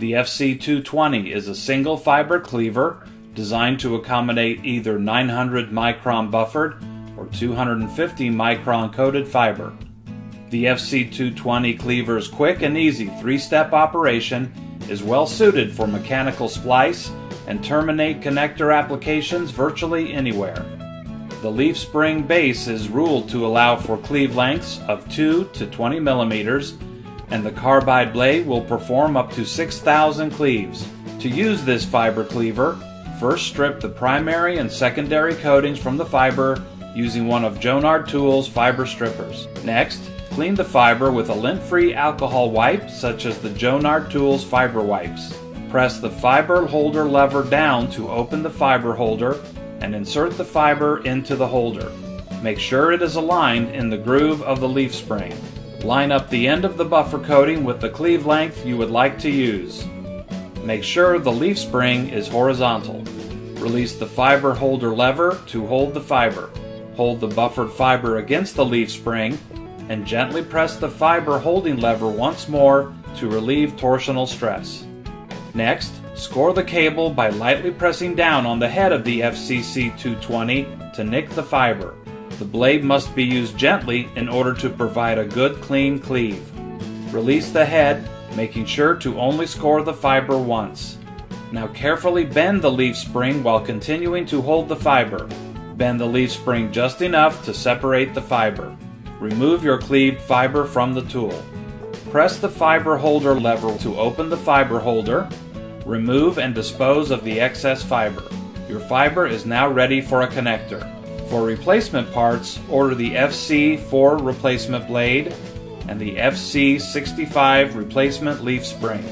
The FC220 is a single fiber cleaver designed to accommodate either 900 micron buffered or 250 micron coated fiber. The FC220 cleaver's quick and easy three step operation is well suited for mechanical splice and terminate connector applications virtually anywhere. The leaf spring base is ruled to allow for cleave lengths of 2 to 20 millimeters, and the carbide blade will perform up to 6,000 cleaves. To use this fiber cleaver, first strip the primary and secondary coatings from the fiber using one of Jonard Tools fiber strippers. Next, clean the fiber with a lint-free alcohol wipe such as the Jonard Tools fiber wipes. Press the fiber holder lever down to open the fiber holder and insert the fiber into the holder. Make sure it is aligned in the groove of the leaf spring. Line up the end of the buffer coating with the cleave length you would like to use. Make sure the leaf spring is horizontal. Release the fiber holder lever to hold the fiber. Hold the buffered fiber against the leaf spring and gently press the fiber holding lever once more to relieve torsional stress. Next, score the cable by lightly pressing down on the head of the FC220 to nick the fiber. The blade must be used gently in order to provide a good clean cleave. Release the head, making sure to only score the fiber once. Now carefully bend the leaf spring while continuing to hold the fiber. Bend the leaf spring just enough to separate the fiber. Remove your cleaved fiber from the tool. Press the fiber holder lever to open the fiber holder. Remove and dispose of the excess fiber. Your fiber is now ready for a connector. For replacement parts, order the FC4 replacement blade and the FC65 replacement leaf spring.